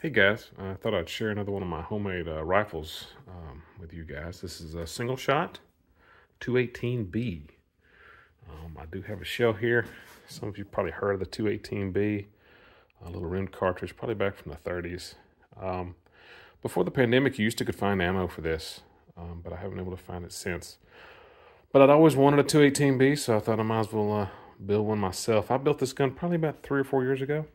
Hey guys, I thought I'd share another one of my homemade uh, rifles um, with you guys. This is a single shot 218 Bee. Um, I do have a shell here. Some of you probably heard of the 218 Bee. A little rimmed cartridge, probably back from the 30s. Um, before the pandemic, you used to could find ammo for this, um, but I haven't been able to find it since. But I'd always wanted a 218 Bee, so I thought I might as well uh, build one myself. I built this gun probably about three or four years ago.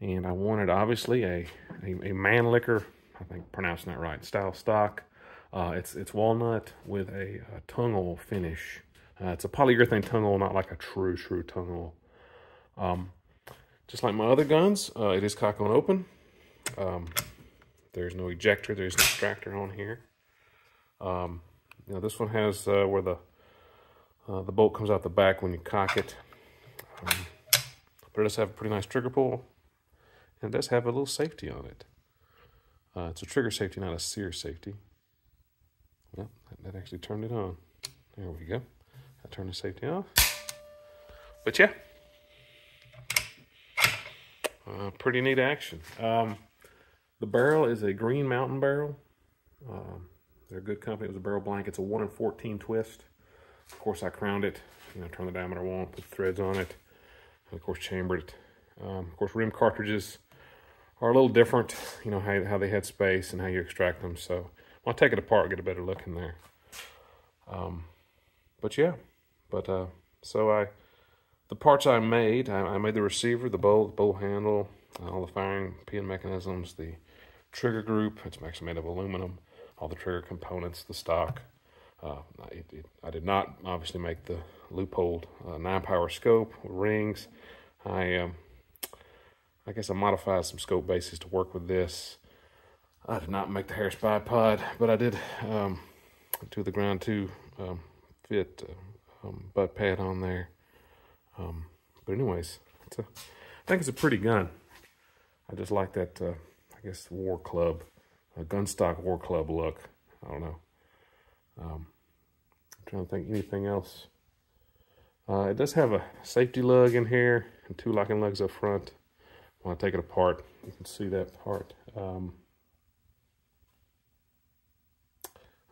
And I wanted obviously a, a, a Mannlicher, I think pronouncing that right, style stock. Uh, it's it's walnut with a, a oil finish. Uh, it's a polyurethane tung oil, not like a true true tung oil. Um, just like my other guns, uh, it is cock on open. Um, there's no ejector, there's no extractor on here. Um, you know, this one has uh, where the uh, the bolt comes out the back when you cock it. Um, but it does have a pretty nice trigger pull. And it does have a little safety on it. Uh, it's a trigger safety, not a sear safety. Yep, that actually turned it on. There we go. I turned the safety off. But yeah, uh, pretty neat action. Um, the barrel is a Green Mountain barrel. Um, they're a good company. It was a barrel blank. It's a 1 in 14 twist. Of course, I crowned it. You know, turned the diameter one, put threads on it. And of course, chambered it. Um, of course, rim cartridges are a little different, you know, how, how they had space and how you extract them. So I'll take it apart, get a better look in there. Um, but yeah, but uh, so I, the parts I made, I, I made the receiver, the bowl, the bowl handle, all the firing pin mechanisms, the trigger group, it's actually made of aluminum, all the trigger components, the stock. Uh, it, it, I did not obviously make the Leupold uh, 9 power scope rings. I um, I guess I modified some scope bases to work with this. I did not make the Harris bipod, but I did um, to the ground to um, fit uh, um, butt pad on there. Um, but anyways, a, I think it's a pretty gun. I just like that, uh, I guess, war club, a gun stock war club look. I don't know. Um, I'm trying to think anything else. Uh, it does have a safety lug in here and two locking lugs up front when I take it apart, you can see that part. Um,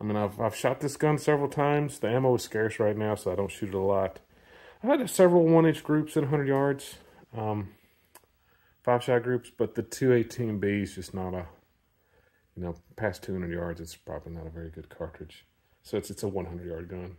I mean, I've, I've shot this gun several times. The ammo is scarce right now, so I don't shoot it a lot. I had several one-inch groups at 100 yards, um, five-shot groups, but the 218 Bee is just not a, you know, past 200 yards, it's probably not a very good cartridge. So it's, it's a 100-yard gun.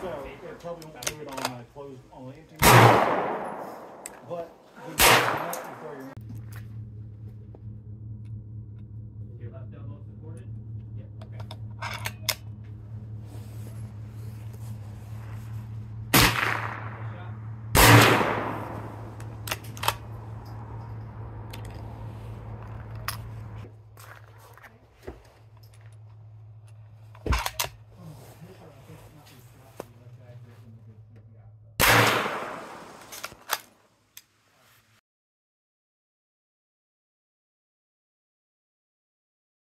So it probably won't do it on a closed, on an empty.